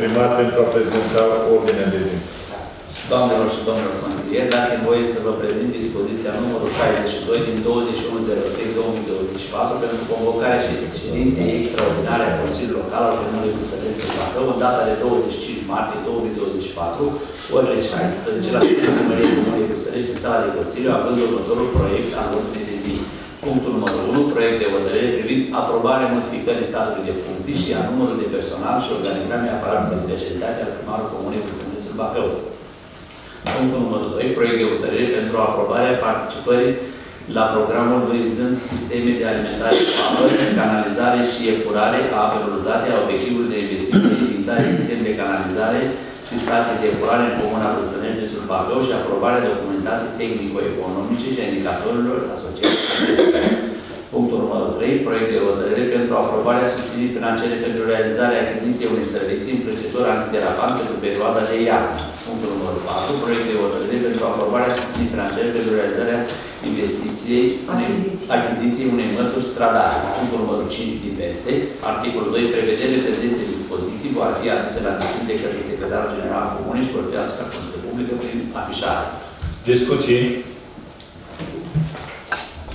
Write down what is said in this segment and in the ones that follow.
primar pentru a prezenta ordinea de zi. Doamnelor și domnilor consilieri, dați-mi voie să vă prezint dispoziția numărul 62 din 21.03.2024 pentru convocarea ședinței extraordinare a Consiliului Local al Comunului Cusătențe Bacău în data de 25 martie 2024, orele 16, la Sfântul Primăriei Comunei Cusărești, în sala de Consiliu, având următorul proiect al ordinei de zi. Punctul numărul 1, proiect de hotărâre privind aprobarea modificării statului de funcții și a numărului de personal și organigrame aparatului de specialitate al primarului Comunei Cusătențe Bacău. Punctul numărul 2. Proiect de hotărâre pentru aprobarea participării la programul vizând sisteme de alimentare cu apă, canalizare și epurare a apelor uzate a obiectivului de investiție, înființare sistem de canalizare și stații de epurare în Comuna Brăsănești, județul Bacău și aprobarea documentației tehnico-economice și a indicatorilor asociației. Punctul numărul 3. Proiect de hotărâre pentru aprobarea susținerii financiare pentru realizarea achiziției unei servicii împrăjitor antiderapant pentru perioada de iarnă. Punctul numărul 4. Proiect de hotărâre pentru aprobarea susținerii financiare pentru realizarea investiției Achiziții. achiziției unei mărturi stradale. Punctul numărul 5. Diverse. Articolul 2. Prevederile prezente dispoziții vor fi aduse la discuție de către secretarul general al Comunei și vor fi aduse la Comisia Publică prin afișare. Discuții.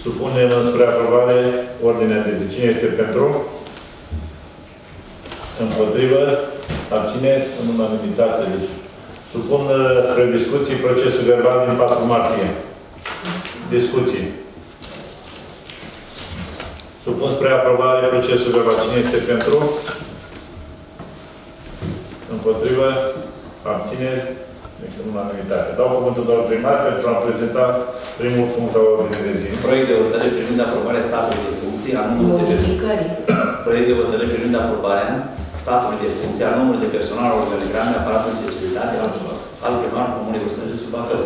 Supunem spre aprobare ordinea de zi. Cine este pentru? Împotrivă? Abține? În unanimitate. Deci, supun uh, spre discuții procesul verbal din 4 martie. Discuții. Supun spre aprobare procesul verbal. Cine este pentru? Împotrivă? Abține? Deci, în unanimitate. Dau cuvântul doamnei primar pentru a prezenta primul punct al ordinii de zi. Proiect de hotărâre privind aprobarea statului de funcții a numărului de Modificări. Proiect de hotărâre privind aprobarea statului de funcții a numărului de personal al organigrame aparatului de specialitate al, al primarului Comunei Costărițul Bacău.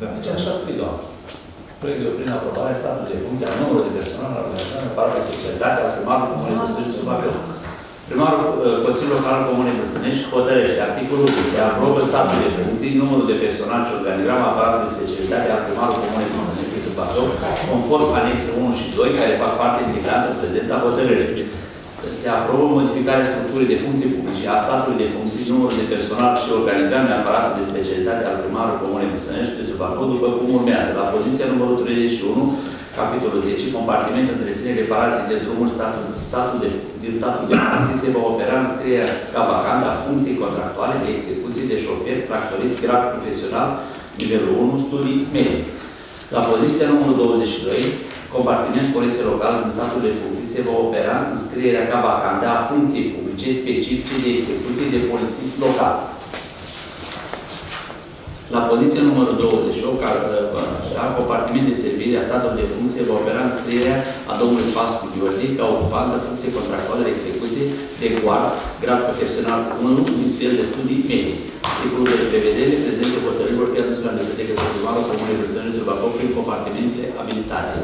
Da. Deci așa scrie doamnă. Proiect de privind aprobarea statului de funcții a numărului de personal al organigrame aparatului de specialitate al primarului Comunei Costărițul Bacău. Primarul uh, Consiliul Local al Comunei Brăsănești hotărăște articolul 1. Se aprobă statul de funcții, numărul de personal și organigrama aparatului de specialitate al primarului Comunei Brăsănești, Cristu Bacău, conform anexe 1 și 2, care fac parte integrantă în prezenta hotărârii. Se aprobă modificarea structurii de funcții publice a statului de funcții, numărul de personal și organigrame aparatului de specialitate al primarului Comunei Brăsănești, Cristu Bacău, după cum urmează. La poziția numărul 31, Capitolul 10, compartiment întreținere reparații de drumuri, statul, statul de, din statul de funcții se va opera înscrierea ca vacantă a funcției contractuale de execuție de șofer, tractorist, grad profesional, nivelul 1, studii medii. La poziția numărul 22, compartiment poliție locală din statul de funcții se va opera înscrierea ca vacantă a funcției publice specifice de execuție de polițist local. La poziția numărul 28, ca, așa, compartiment de servire a statului de funcție va opera înscrierea a domnului Pascu Gheorghe ca ocupant de funcție contractuală de execuție de guard, grad profesional 1, nivel de studii medii. Articolul de prevedere prezente hotărâri vor fi aduse la nivel de către primarul Comunei Brăsănești Bacău prin compartimentele abilitate.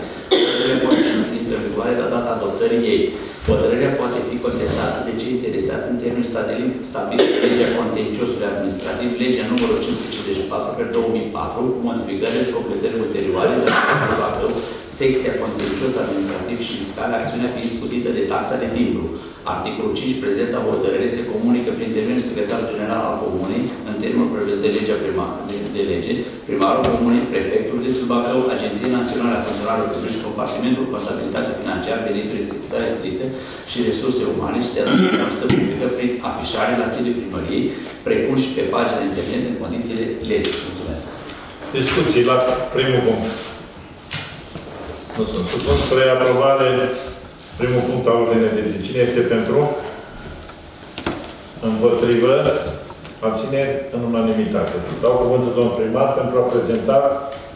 Hotărârea poate intra în vigoare la data adoptării ei. Hotărârea poate fi contestată de cei interesați în termenul stabilit stabilit de legea contenciosului administrativ, legea numărul 554 pe 2004, cu modificările și completări ulterioare de la Bacău, secția contencios administrativ și fiscal, acțiunea fiind scutită de taxa de timbru. Articolul 5 prezenta hotărâre se comunică prin termenul secretar general al Comunei, în termenul prevăzut de legea primar, de, de lege, primarul Comunei, prefectul de Bacău, Agenția Națională a Funcționarilor Publici, Compartimentul Contabilitate Financiară, Venituri, Executare Strictă și Resurse Umane și se aduce cunoștință publică prin afișare la sediul primăriei, precum și pe pagina internet în condițiile legii. Mulțumesc! Discuții la primul punct. Nu sunt. Supun spre aprobare primul punct al ordinei de zi. Cine este pentru? Împotrivă? Abține în unanimitate. Dau cuvântul domnul primar pentru a prezenta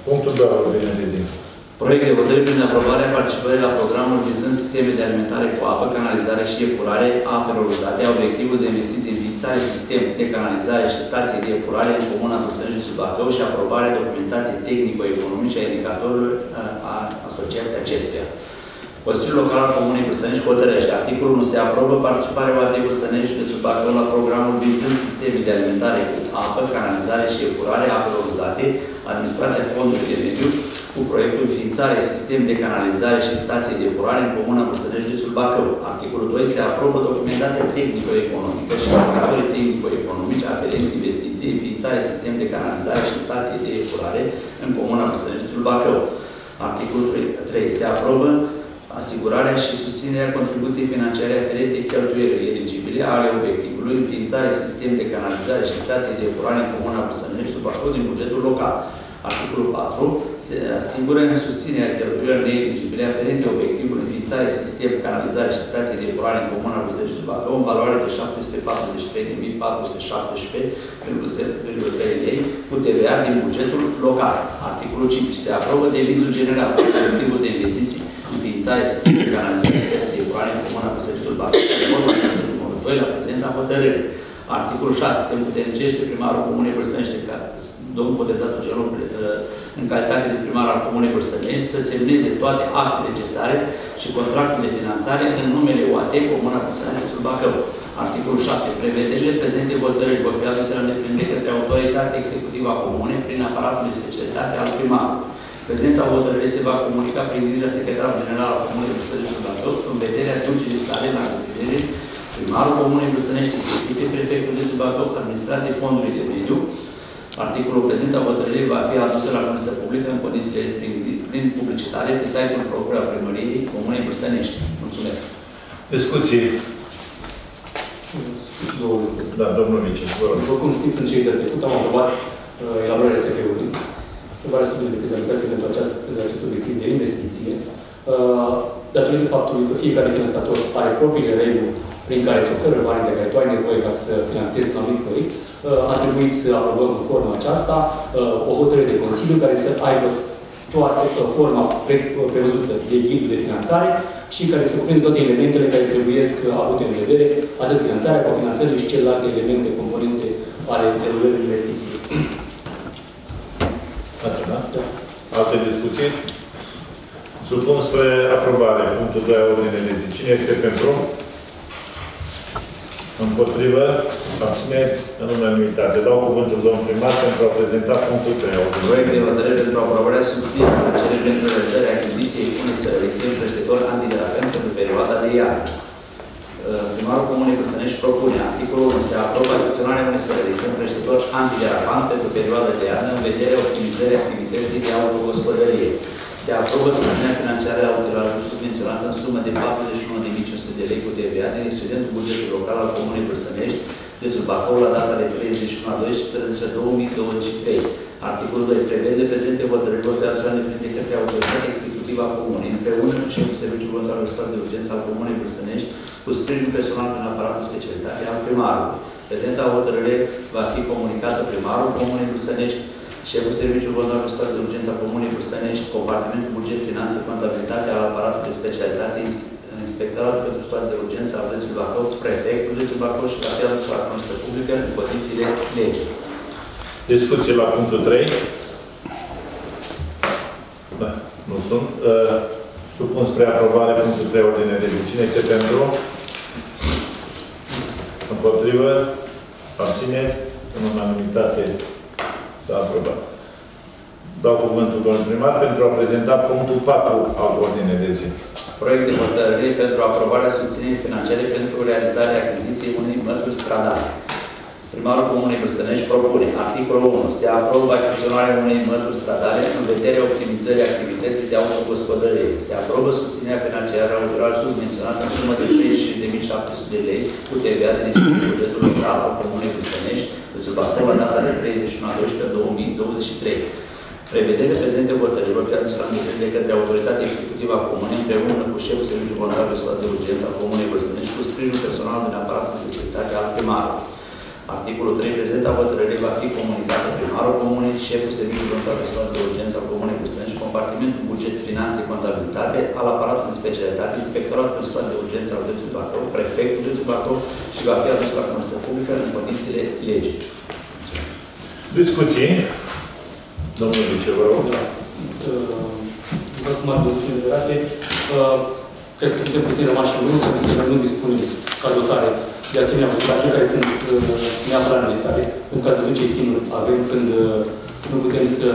punctul de la ordine de zi. Proiect de hotărâre prin aprobarea participării la programul vizând sisteme de alimentare cu apă, canalizare și epurare a apelor uzate, a obiectivul de investiții în înființare sistem de canalizare și stație de epurare în Comuna Brusănești Sud Bacău și aprobarea documentației tehnico-economice a indicatorilor uh, a asociației acestuia. Consiliul Local al Comunei Bârsănești hotărăște. Articolul 1 se aprobă participarea UAT Bârsănești județul Bacău la programul vizând sisteme de alimentare cu apă, canalizare și epurare apelor uzate, administrația fondului de mediu, cu proiectul înființare sistem de canalizare și stație de epurare în Comuna Bârsănești județul Bacău. Articolul 2 se aprobă documentația tehnico-economică și indicatorii tehnico-economici aferenți investiții, înființare sistem de canalizare și stație de epurare în Comuna Bârsănești județul Bacău. Articolul 3 se aprobă asigurarea și susținerea contribuției financiare aferente cheltuielii eligibile ale obiectivului, înființarea sistem de canalizare și stații de epurare în Comuna Bârsănești sub acord din bugetul local. Articolul 4. Se asigură în susținerea cheltuielor neeligibile aferente obiectivului înființare sistem, canalizare și stații de epurare în Comuna Bârsănești sub Bacău în valoare de 743.417,3 lei cu TVA din bugetul local. Articolul 5. Se aprobă devizul general obiectivul de investiții înființare sistemului de canalizare și de epurare în Comuna cu Săritul Bacău. Conform numărul 2 la prezenta hotărâre. Articolul 6. Se împuternicește primarul Comunei Bârsănești, domnul Potezatul Genul, în calitate de primar al Comunei Bârsănești, să semneze toate actele necesare și contractul de finanțare în numele UAT Comuna Bârsănești Bacău. Articolul 7. Prevederile prezente hotărâri vor fi aduse la îndeplinire către autoritatea executivă a Comunei prin aparatul de specialitate al primarului. Prezenta hotărâre se va comunica prin grijea secretarului general al Comunei Brăsănești Bacău în vederea aducerii sale la îndeplinire primarul Comunei Brăsănești, execuție prefectul de Bacău, administrației fondului de mediu. Articolul prezenta hotărâre va fi adusă la cunoștință publică în condițiile prin, prin publicitare pe site-ul propriu al primăriei Comunei Brăsănești. Mulțumesc. Discuții. Da, domnul Vice, vă rog. După cum știți, în ședința trecută am aprobat uh, elaborarea SF-ului aprobarea studiului de fezabilitate pentru acest, pentru acest obiectiv de investiție, uh, datorită faptului că fiecare finanțator are propriile reguli prin care îți oferă banii de care tu ai nevoie ca să finanțezi un anumit proiect, uh, a trebuit să aprobăm în forma aceasta uh, o hotărâre de Consiliu care să aibă toată forma prevăzută de ghidul de finanțare și care să cuprinde toate elementele care trebuie avute în vedere, atât finanțarea, cofinanțările și celelalte elemente, componente ale derulării investiției. Atât, da? Da. Alte discuții? Supun spre aprobare punctul 2 a ordinei de zi. Cine este pentru? Împotrivă? Abțineți? În unanimitate. Dau cuvântul domnul primar pentru a prezenta punctul 3 a Proiect de hotărâre pentru aprobarea susținerea cererii pentru realizarea achiziției unei sărăiție împrăștitor antigrafem pentru perioada de iarnă. Primarul Comunei Brăsănești propune articolul 1 se aprobă achiziționarea unui sărăriță împrăștitor antiderapant pentru perioada de iarnă în vederea optimizării activității de autogospodărie. Se aprobă susținerea financiară a utilajului subvenționată în sumă de 41.500 de lei cu TVA din excedentul bugetului local al Comunei Brăsănești, județul Bacău, la data de 31 a 12 2023. Articolul 2. Prevede prezente hotărâri vor fi aduse de către autoritatea executivă a Comunei, împreună cu șeful Serviciului Voluntar de Stat de Urgență al Comunei Brăsănești, cu sprijin personal prin aparatul specialitate al primarului. Prezenta hotărâre va fi comunicată primarul Comunei Brăsănești, șeful Serviciului Voluntar de Stat de Urgență al Comunei Brăsănești, compartimentul buget, finanțe, contabilitate al aparatului de specialitate, Inspectoratul pentru stat de urgență al județului Bacău, prefectul județului Bacău și la Piața la Cunoștință Publică în condițiile legii. Discuție la punctul 3. Da, nu sunt. Uh, supun spre aprobare punctul 3 ordine de zi. Cine este pentru? Împotrivă? Abține? În unanimitate s-a aprobat. Dau cuvântul domnului primar pentru a prezenta punctul 4 al ordinei de zi. Proiect de hotărâre pentru aprobarea susținerii financiare pentru realizarea achiziției unei mături stradale. Primarul Comunei Bârsănești propune articolul 1. Se aprobă achiziționarea unei mături stradale în vederea optimizării activității de autogospodărie. Se aprobă susținerea financiară autoral subvenționată în sumă de 35.700 de lei cu TVA din bugetul local al Comunei Bârsănești, județul Bacău, la data de 31 12 2023. Prevederile prezente hotărâri vor fi aduse la de către autoritatea executivă a Comunei împreună cu șeful Serviciului Voluntar de Stat de Urgență al Comunei Bârsănești cu sprijinul personal din aparatul de securitate al primarului. Articolul 3. Prezenta hotărâre va fi comunicată primarul comunei, șeful Serviciului Voluntar de Stat de Urgență al Comunei Bârsănești și compartimentul buget, finanțe, contabilitate al aparatului de specialitate, inspectoratul de stat de urgență al județului Bacău, prefectul județului Bacău și va fi adus la cunoștință publică în condițiile legii. Mulțumesc. Discuții. Domnul Vice, vă rog. Da. După cum ați văzut în dezerate, cred că suntem puțin rămași în urmă, pentru că nu dispunem ca dotare de asemenea motivații care sunt uh, neapărat necesare, pentru că atunci ce timp avem când uh, nu putem să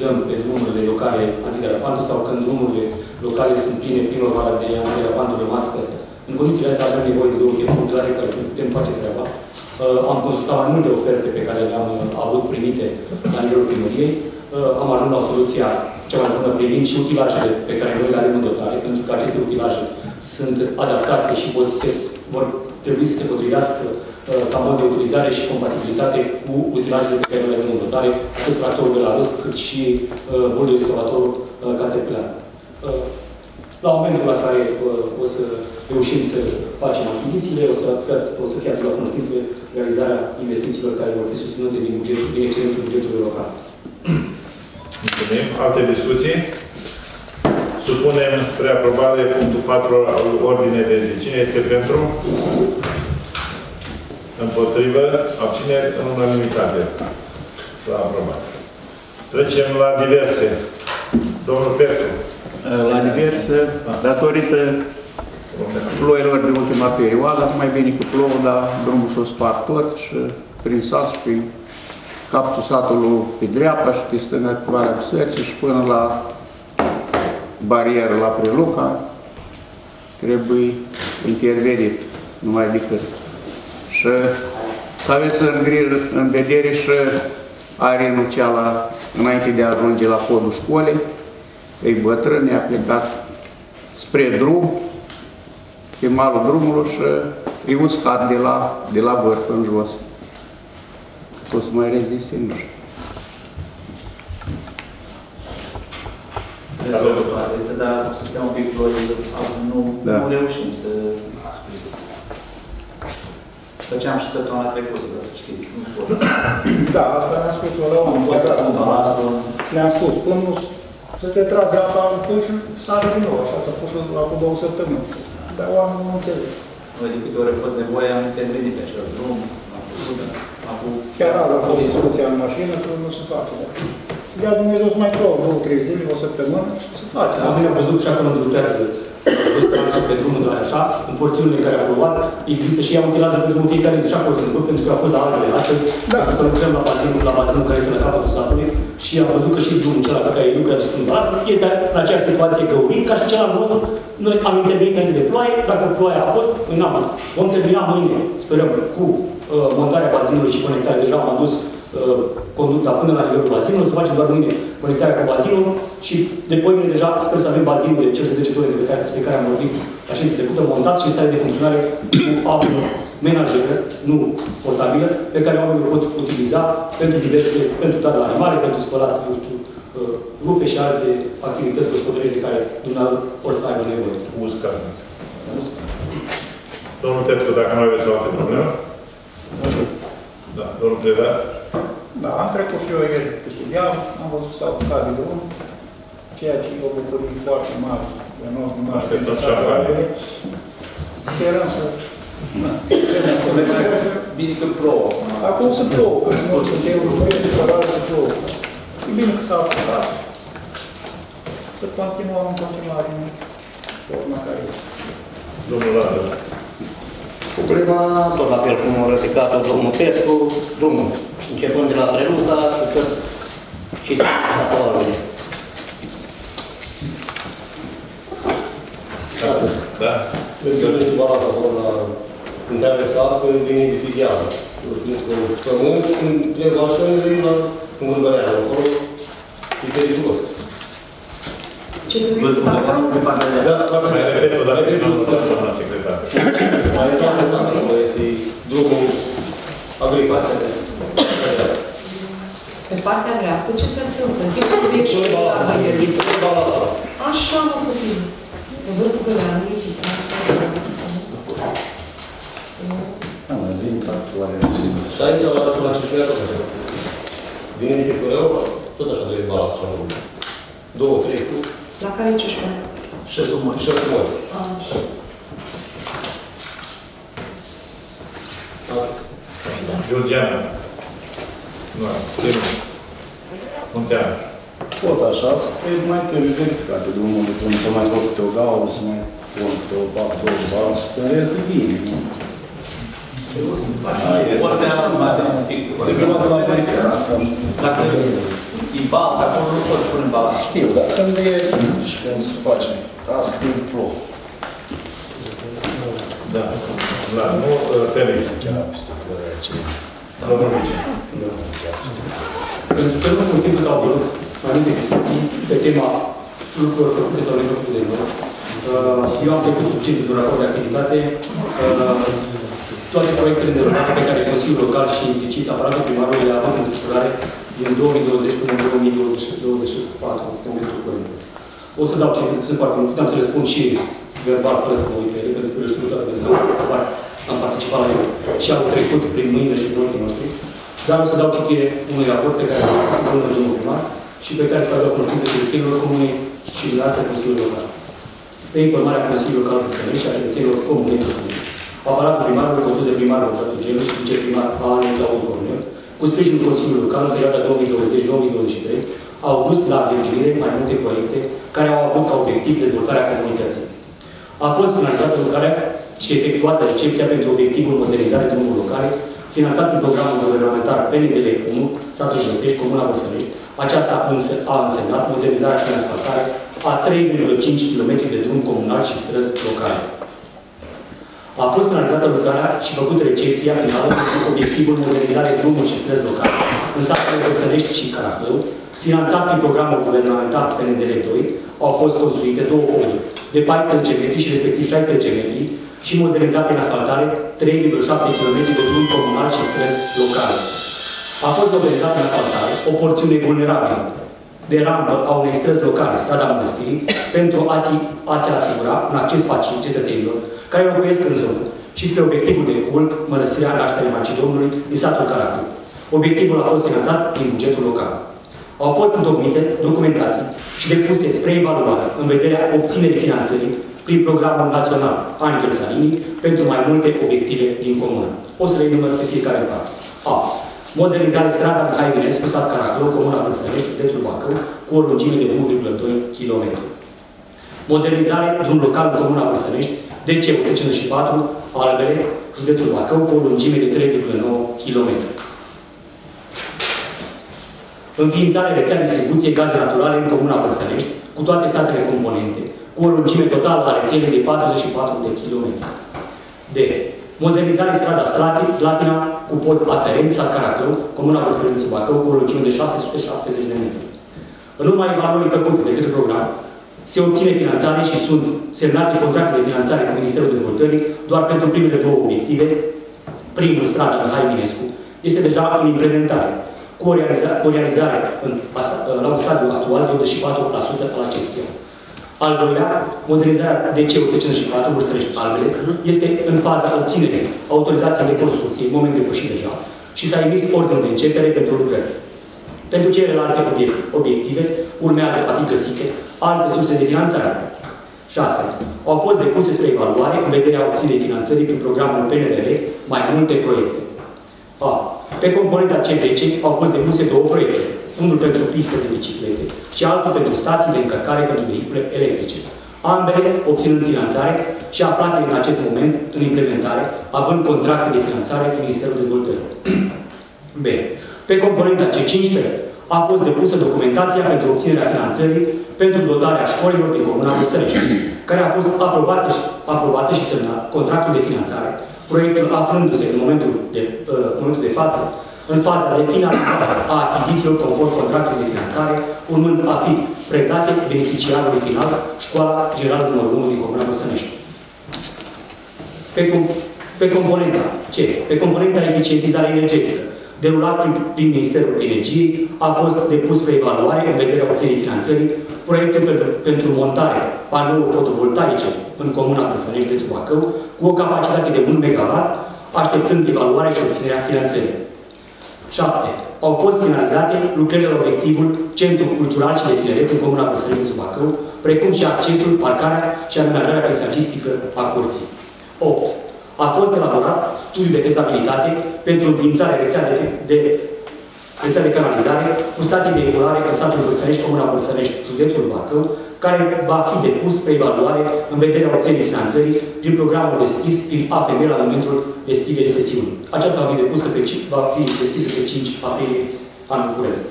dăm pe drumurile locale antiderapantul sau când drumurile locale sunt pline prin urmare de antiderapantul rămas pe astea. În condițiile astea avem nevoie de două chemoterape care să putem face treaba. Uh, am consultat mai multe oferte pe care le-am uh, avut primite la nivelul primăriei. Uh, am ajuns la soluția cea mai bună privind și utilajele pe care noi le avem în dotare, pentru că aceste utilaje sunt adaptate și pot, se, vor trebui să se potrivească uh, ca mod de utilizare și compatibilitate cu utilajele pe care le avem în dotare, atât tractorul de la râs, cât și uh, buldul excavatorul uh, Caterpillar. Uh, la momentul la care uh, o să reușim să facem achizițiile, o să, o să fie la cunoștință realizarea investițiilor care vor fi susținute din, buget, din excedentul bugetului local. Mulțumim. Alte discuții? Supunem spre aprobare punctul 4 al ordinei de zi. Cine este pentru? Împotrivă? Abțineri? În unanimitate. S-a aprobat. Trecem la diverse. Domnul Petru. La diverse, datorită ploilor de ultima perioadă, mai bine cu plouă, dar drumul s-a spart tot și prin sat și prin capul satului pe dreapta și pe stânga pe Valea Biseriții și până la barieră la Preluca, trebuie intervenit numai decât. Și să aveți în, grijă, în vedere și arenul ceala înainte de a ajunge la podul școlii, e bătrân, ne-a plecat spre drum, pe malul drumului și e uscat de la, de la vârf în jos. O să mai reziste, nu știu. Se rezolvă toate astea, dar să stea un pic ploi, nu, Da. nu reușim să... Făceam și săptămâna trecută, vreau să știți, nu pot să... Da, asta ne-a spus la un Nu pot să pun balastul. Ne-a spus, până nu să te trage apa în pui și sare din nou, așa s-a pus la cu două săptămâni. Dar oamenii nu înțeleg. Noi de câte ori a fost nevoie, am intervenit pe acel drum, am făcut, dar acum... Chiar ala a fost soluția în mașină, că nu se face. Da. Ia Dumnezeu să mai plouă două, trei zile, o săptămână și se face. Am bine văzut și acolo unde lucrează și pe drumul de la așa, în porțiunile în care a plouat, există și ea utilaje pe drumul fiecare și acolo sunt lucruri, pentru că a fost la albele astăzi, Da. pentru că lucrăm la bazinul, la bazinul care este la capătul satului și am văzut că și drumul acela pe care lucrează și drumul ăla este în aceeași situație găurit, ca și celălalt nostru. Noi am intervenit înainte de ploaie, dacă ploaia a fost, noi n-am avut. Vom termina mâine, sperăm, cu uh, montarea bazinului și conectarea. Deja am adus uh, conducta până la nivelul bazinului, să facem doar mâine conectarea cu bazinul și de mâine deja sper să avem bazinul de 510 tone de care, despre care am vorbit la ședință trecută, montat și în stare de funcționare cu apă menajeră, nu portabilă, pe care oamenii o pot utiliza pentru diverse, pentru dat la animale, pentru spălat, eu știu, uh, rufe și alte activități gospodărești de care dumneavoastră vor să aibă nevoie. Uz casnic. Domnul Petru, dacă nu aveți o altă problemă? Da. Domnul Preda? Da, am trecut și eu ieri pe Sudeam, am văzut s-au apucat de drum, ceea ce e o bucurie foarte mare. Eu nu nu Așteptăm aștept și acum. Sperăm să... Na, sperăm să ne mai... Bine că plouă. Acum se plouă, că nu suntem urmăriți să la să plouă. E bine că s-a apucat. Să continuăm în continuare în forma care este. Domnul Radu? Problema, tot la fel cum a ridicat-o domnul Petru, drumul, începând de la Preluta, și tot și tatuarele. Atât. Da? Pentru că nu balanța acolo la intrarea sat, când vine de fideală. Pământ și când trebuie mașinile la în Bulgaria, acolo e periculos. Ce privește Vârful de acolo? pe partea de Da, Mai repet o dată, doamna secretar. Mai intrat în sat, acolo este drumul agricol. Pe partea dreaptă, ce se întâmplă? Zic că subiect și la Hăgăriță. Așa mă puțin. În vârful găleanului. Și aici am arătat la Cișmea tot așa. Vine de pe cureu, tot așa de balans și am Două, trei, cu La care ce șoară? Și sumă. și acum. Georgiana. Nu, primul. Munteanu. Tot așa, trebuie mai trebuie verificate drumul, de drum, să mai făcut o gaură, să mai contră, o fac două bani, în rest e bine. nu? O să facem Aia și este. ordinea urmată un pic. Trebuie luată la verificat. că Dacă e bal, acolo nu poți spune bal. Știu, dar când e și când se face task în pro, Da. Da, nu, uh, Felix. chiar peste părerea aceea. Domnul Vice. Chiar peste Pentru că în ultimul timp au avut mai multe discuții pe tema lucrurilor făcute sau nefăcute de noi. Uh, Eu am trecut succint într-un raport de activitate. uh, Toate proiectele derulate pe care Consiliul Local și implicit aparatul primarului le-a avut în desfășurare din 2020 până în 2024, în momentul curent. O să dau ce sunt foarte mult, am să le spun și verbal, fără să mă uit pe ele, pentru că eu știu toate, pentru că am participat la ele și au trecut prin mâinile și prin ochii noștri. Dar o să dau citire unui raport pe care l-am făcut până domnul primar și pe care s-a dat cunoștință cetățenilor comune și din asta Consiliul Local. Spre informarea Consiliului Local de Sănești și a cetățenilor comune de Sănești. Aparatul primarului condus de primarul Răzatu Gelu și viceprimarul Anei Claudiu Cornel, cu sprijinul Consiliului Local în perioada 2020-2023, au dus la îndeplinire mai multe proiecte care au avut ca obiectiv dezvoltarea comunității. A fost finalizată lucrarea și efectuată recepția pentru obiectivul modernizare drumului locale, finanțat prin programul guvernamental PNDL 1, satul Bătești, Comuna Băsănești. Aceasta însă a însemnat modernizarea și asfaltare a 3,5 km de drum comunal și străzi locale. A fost finalizată lucrarea și făcută recepția finală cu obiectivul modernizare drumuri și străzi locale în satele Băsănești și Caraclău, finanțat prin programul guvernamental PNDL 2, au fost construite două poduri de 14 metri și respectiv 16 metri și modernizat prin asfaltare 3,7 km de drum comunal și străzi locale. A fost modernizat prin asfaltare o porțiune vulnerabilă de rampă a unei străzi locale, strada Mănăstirii, pentru a, si, a se asigura un acces facil cetățenilor care locuiesc în zonă și spre obiectivul de cult, Mănăstirea Nașterea Macedonului din satul Caracul. Obiectivul a fost finanțat din bugetul local. Au fost întocmite documentații și depuse spre evaluare în vederea obținerii finanțării prin programul național Angel Salini pentru mai multe obiective din comună. O să le enumăr pe fiecare în parte. A. Modernizare strada Mihai Eminescu, sat Caraclău, Comuna Băsănești, județul Bacău, cu o lungime de 1,2 km. Modernizare drum local în Comuna Băsănești, DC 154, Albele, județul Bacău, cu o lungime de 3,9 km. Înființarea rețea de distribuție gaze naturale în Comuna Băsănești, cu toate satele componente, cu o lungime totală a rețelei de 44 de km. D. Modernizare strada Slati, Slatina cu pod aferent, sat Caraclău, Comuna Băsănești sub Bacău, cu o lungime de 670 de metri. În urma evaluării făcute de către program, se obține finanțare și sunt semnate contracte de finanțare cu Ministerul Dezvoltării doar pentru primele două obiective. Primul, strada Mihai Eminescu, este deja în implementare, cu o realizare, cu o realizare în, la un stadiu actual de 84% al acestuia. Al doilea, modernizarea DC 154, Bursărești Albele, este în faza obținerii autorizației de construcție, în moment depășit deja, și s-a emis ordinul de începere pentru lucrări. Pentru celelalte obiective urmează a fi găsite alte surse de finanțare. 6. Au fost depuse spre evaluare în vederea obținerii finanțării prin programul PNRR mai multe proiecte. A. Pe componenta C10 au fost depuse două proiecte. Unul pentru piste de biciclete și altul pentru stații de încărcare pentru vehicule electrice. Ambele obținând finanțare și aflate în acest moment în implementare, având contracte de finanțare cu Ministerul Dezvoltării. B. Pe componenta C15 a fost depusă documentația pentru obținerea finanțării pentru dotarea școlilor din Comuna Măsărești, care a fost aprobată și, aprobată și semnat contractul de finanțare, proiectul aflându-se în momentul de, uh, momentul de față în faza de finalizare a achizițiilor conform contractului de finanțare, urmând a fi predate beneficiarului final, Școala Generală numărul 1 din Comuna Măsănești. Pe, com pe componenta C, pe componenta eficientizare energetică, derulat prin, prin Ministerul Energiei, a fost depus pe evaluare în vederea obținerii finanțării proiectul pentru, pentru montare panouri fotovoltaice în Comuna Brăsănești, județul Bacău, cu o capacitate de 1 MW, așteptând evaluarea și obținerea finanțării. 7. Au fost finalizate lucrările la obiectivul Centru Cultural și de Tineret în Comuna Brăsănești, județul Bacău, precum și accesul, parcarea și amenajarea peisagistică a curții. 8 a fost elaborat studiul de fezabilitate pentru înființarea rețea de, de rețea de canalizare, cu stații de epurare în satul Bărsănești, Comuna Bărsănești, județul Bacău, care va fi depus pe evaluare în vederea obținerii finanțării prin programul deschis prin AFM la momentul deschiderii sesiunii. Aceasta va fi, depusă pe, va fi deschisă pe 5 aprilie anul curent.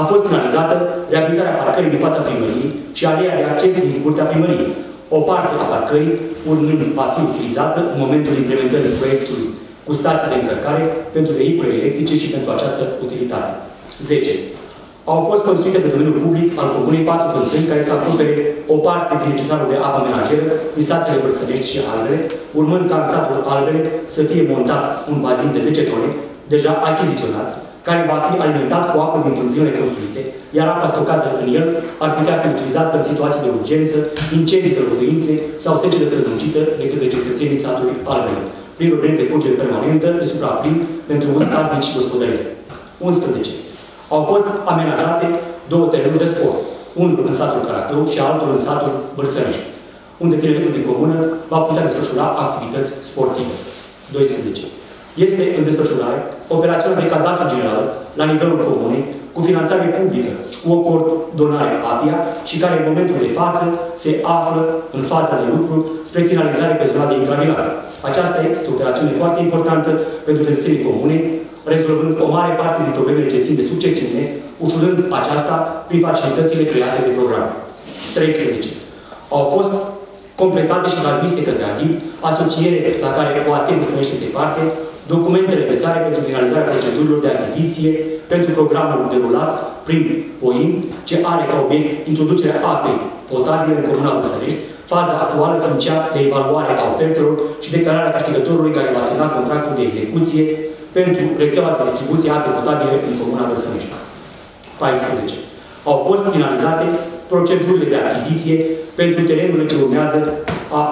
A fost finalizată reabilitarea parcării din fața primăriei și aleea de acces din curtea primăriei. O parte a parcării urmând a fi utilizată în momentul implementării proiectului cu stații de încărcare pentru vehicule electrice și pentru această utilitate. 10. Au fost construite pe domeniul public al Comunei patru fântâni care să acopere o parte din necesarul de apă menajeră din satele Bărțănești și Albele, urmând ca în satul Albele să fie montat un bazin de 10 tone, deja achiziționat, care va fi alimentat cu apă din turbinele construite, iar apa stocată în el ar putea fi utilizată în situații de urgență, incendii de locuințe sau secete prelungită de către cetățenii satului Albele, prin urmări de curgere permanentă de supraplin pentru uz casnic și gospodăresc. 11. Au fost amenajate două terenuri de sport, unul în satul Caracău și altul în satul Bărțănești, unde tineretul din comună va putea desfășura activități sportive. 12. Este în desfășurare operațiunea de cadastru general la nivelul comunei, cu finanțare publică, cu o coordonare APIA și care în momentul de față se află în faza de lucru spre finalizare pe zona de intravilare. Aceasta este o operațiune foarte importantă pentru cetățenii comune, rezolvând o mare parte din problemele ce țin de succesiune, ușurând aceasta prin facilitățile create de program. 13. Au fost completate și transmise către ADIP, asociere la care OAT să este parte, documentele necesare pentru finalizarea procedurilor de achiziție pentru programul derulat prin POIM, ce are ca obiect introducerea apei potabile în Comuna Băsărești, faza actuală fiind cea de evaluare a ofertelor și declararea câștigătorului care va semna contractul de execuție pentru rețeaua de distribuție a apei potabile în Comuna Băsărești. 14. Au fost finalizate procedurile de achiziție pentru terenurile ce urmează a,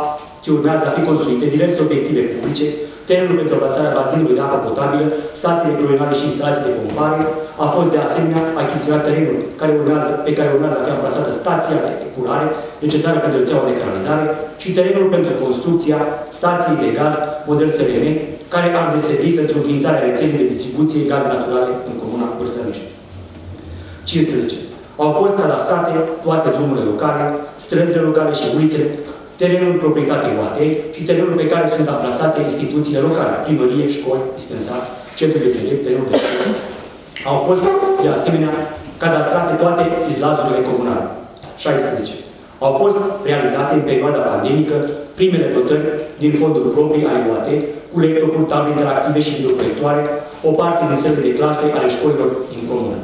ce urmează a fi construite diverse obiective publice, terenul pentru plasarea bazinului de apă potabilă, stațiile pluviale și instalații de pompare, a fost de asemenea achiziționat terenul care urmează, pe care urmează a fi amplasată stația de epurare necesară pentru rețeaua de canalizare și terenul pentru construcția stației de gaz model SRM, care ar deservi pentru înființarea rețelei de distribuție gaze naturale în comuna Bărsănești. 15. Au fost cadastrate toate drumurile locale, străzile locale și ulițele, terenul proprietate UAT și terenul pe care sunt amplasate instituțiile locale, primărie, școli, dispensar, centru de proiect, terenul de școli. Au fost, de asemenea, cadastrate toate izlazurile comunale. 16. Au fost realizate în perioada pandemică primele dotări din fonduri proprii ale UAT, cu lectopuri, table interactive și videoproiectoare, o parte din sălile de clase ale școlilor din comună.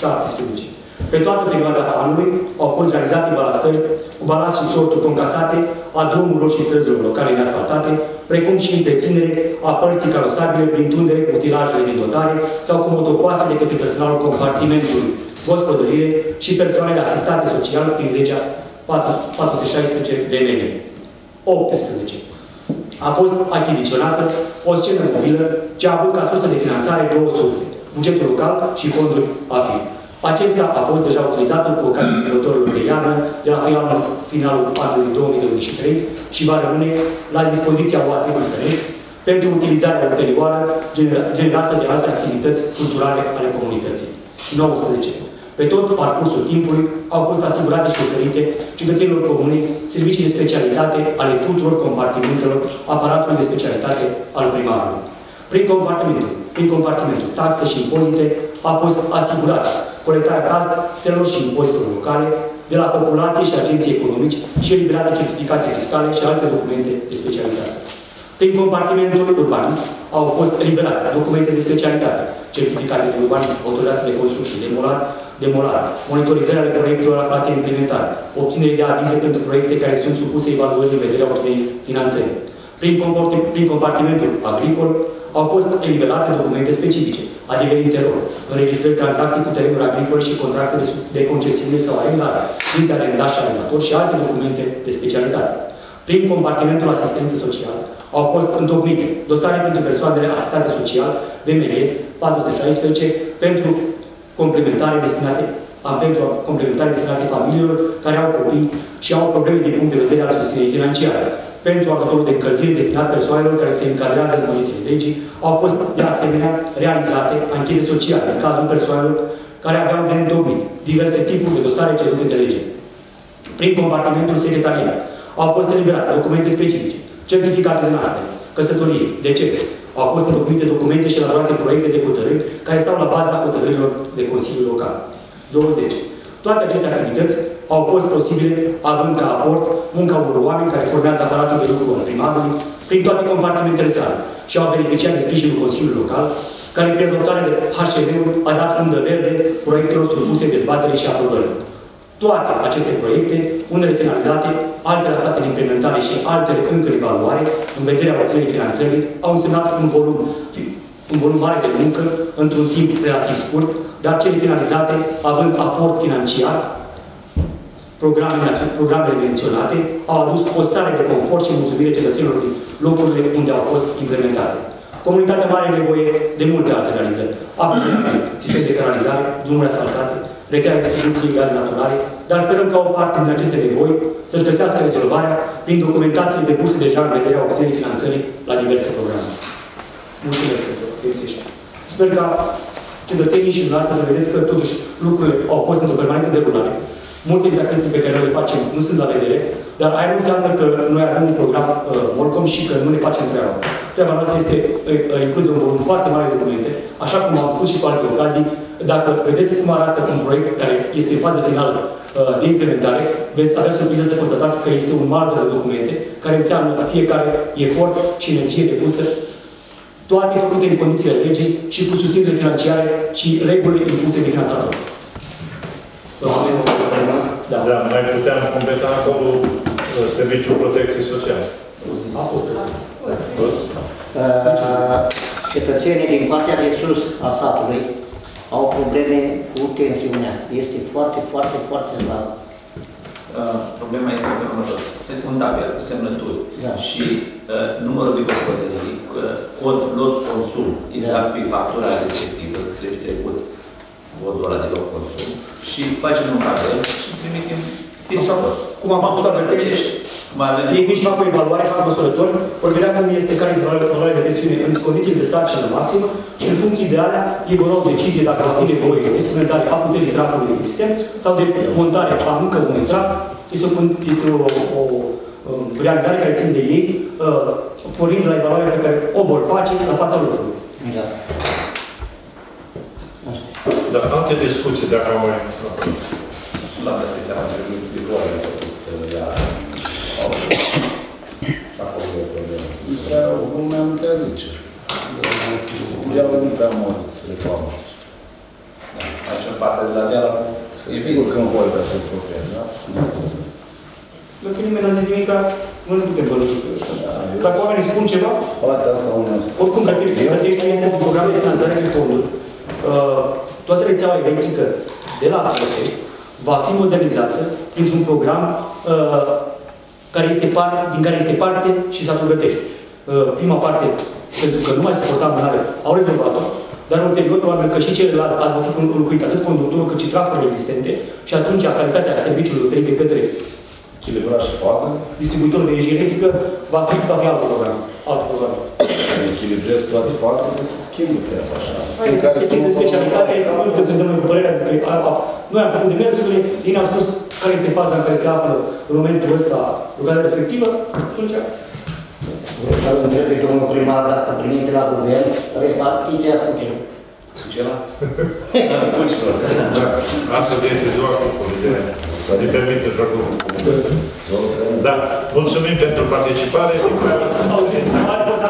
17. Pe toată perioada anului au fost realizate balastări cu balast și sorturi concasate a drumurilor și străzilor locale neasfaltate, precum și întreținere a părții carosabile prin tundere, utilajele din dotare sau cu motocoase de către personalul compartimentului, gospodărire și persoanele asistate social prin legea 416 DMN. 18. A fost achiziționată o scenă mobilă ce a avut ca sursă de finanțare două surse, bugetul local și fondul AFI. Acesta a fost deja utilizat cu ocazia sărbătorilor de iarnă de la finalul, finalul anului 2023 și va rămâne la dispoziția OAT Sănești pentru utilizarea ulterioară generată de alte activități culturale ale comunității. 19. Pe tot parcursul timpului au fost asigurate și oferite cetățenilor comune servicii de specialitate ale tuturor compartimentelor aparatului de specialitate al primarului. Prin compartimentul, prin compartimentul taxe și impozite a fost asigurat colectarea taxelor și impozitelor locale de la populație și agenții economici și eliberarea certificate fiscale și alte documente de specialitate. Prin compartimentul urbanism au fost eliberate documente de specialitate, certificate de urbanism, autorizații de construcție, demolar, demolar, monitorizarea proiectelor aflate în implementare, obținere de avize pentru proiecte care sunt supuse evaluării în vederea obținerii finanțării. Prin, prin compartimentul agricol au fost eliberate documente specifice, adeverințelor, înregistrări tranzacții cu terenuri agricole și contracte de, de concesiune sau arendare, printre arendat și arendator și alte documente de specialitate. Prin compartimentul asistență socială au fost întocmite dosare pentru persoanele asistate social, DMG 416, pentru complementare destinate pentru complementare destinate familiilor care au copii și au probleme din punct de vedere al susținerii financiare. Pentru ajutorul de încălzire destinat persoanelor care se încadrează în condițiile legii, au fost de asemenea realizate anchete sociale în cazul persoanelor care aveau de întocmit diverse tipuri de dosare cerute de lege. Prin compartimentul secretariat au fost eliberate documente specifice, certificate de naștere, căsătorie, deces, au fost întocmite documente și elaborate proiecte de hotărâri care stau la baza hotărârilor de Consiliul Local. 20. Toate aceste activități au fost posibile având ca aport munca unor oameni care formează aparatul de lucru al primarului prin toate compartimentele sale și au beneficiat de sprijinul Consiliului Local, care prin adoptarea de HCD-uri a dat undă verde proiectelor supuse dezbatere și aprobări. Toate aceste proiecte, unele finalizate, altele aflate în implementare și altele încă în evaluare, în vederea obținerii finanțării, au însemnat un volum, un volum mare de muncă într-un timp relativ scurt, dar cele finalizate, având aport financiar, programele, programele menționate, au adus o stare de confort și mulțumire cetățenilor din locurile unde au fost implementate. Comunitatea mare are nevoie de multe alte realizări. Apă sistem de canalizare, drumuri asfaltate, rețea de distribuție gaze naturale, dar sperăm ca o parte din aceste nevoi să-și găsească rezolvarea prin documentațiile depuse deja în vederea obținerii finanțării la diverse programe. Mulțumesc pentru atenție. Sper ca cetățenii și dumneavoastră să vedeți că totuși lucrurile au fost într-o permanentă derulare. Multe dintre activități pe care noi le facem nu sunt la vedere, dar aia nu înseamnă că noi avem un program uh, Morcom și că nu ne facem treaba. Treaba noastră este uh, include un volum foarte mare de documente, așa cum am spus și cu alte ocazii, dacă vedeți cum arată un proiect care este în fază finală uh, de implementare, veți avea surpriză să constatați că este un mare de documente care înseamnă fiecare efort și energie depusă toate făcute în condițiile legii și cu susținere financiare și regulile impuse de finanțator. Da. da, mai puteam completa acolo uh, Serviciul Protecției Sociale. A fost Uh, Cetățenii din partea de sus a satului au probleme cu tensiunea. Este foarte, foarte, foarte slabă. Uh, problema este în felul următor. Sunt un tabel cu semnături Da. și uh, numărul de gospodării, uh, cod, lot, consum, exact pe factura respectivă, trebuie trecut codul ăla de lot, consum și facem un tabel și trimitem pe suport. Cum am făcut la Bertecești. Mai avem Ei vin și fac o evaluare, fac măsurători, vor vedea cum este care este valoarea de tensiune în condiții de sarcină maximă și în funcție de alea ei vor lua o decizie dacă va fi nevoie de suplimentare a puterii trafului existent sau de montare a încă unui traf. Este o, este o, o, o realizare care țin de ei, uh, pornind de la evaluarea pe care o vor face la fața locului. Da. Asta. Dar alte discuții, dacă au mai... La rețetea am trebuit vigoare făcut ea. Și acolo e o problemă. Nu prea, lumea nu prea zice. Ea nu prea mult reclamă. Aici în partea de la deal, E sigur că nu voi vrea să-i proprie, da? Dacă nimeni n-a zis nimic, nu putem văzut. Dacă oamenii spun ceva, Partea asta unea... Oricum, plătești, plătești este un program de finanțare de fonduri. Uh, toată rețeaua electrică de la Plătești va fi modernizată printr-un program uh, care este parte, din care este parte și satul Plătești. Uh, prima parte, pentru că nu mai suporta mânare, au rezolvat-o, dar ulterior, probabil că și celelalte ar fi înlocuit atât conductorul cât și trafurile existente și atunci calitatea serviciului oferit de către Echilibrat și fază. distribuitorul de energie electrică va fi, va fi alt program. Alt program. Echilibrezi toate fazele, se schimbă treaba așa. Fiecare sunt este specialitate, nu trebuie să dăm părerea despre a, a, Noi am făcut demersurile, ei ne-au spus care este faza în care se află în momentul ăsta lucrarea respectivă, atunci Vreau să-l întreb pe domnul primar dacă primim de la guvern repartiția cu ce? Sucela? Puncilor. Da. Astăzi este ziua cuplului îmi permite, vă rog. Da. Mulțumim pentru participare. Astăzi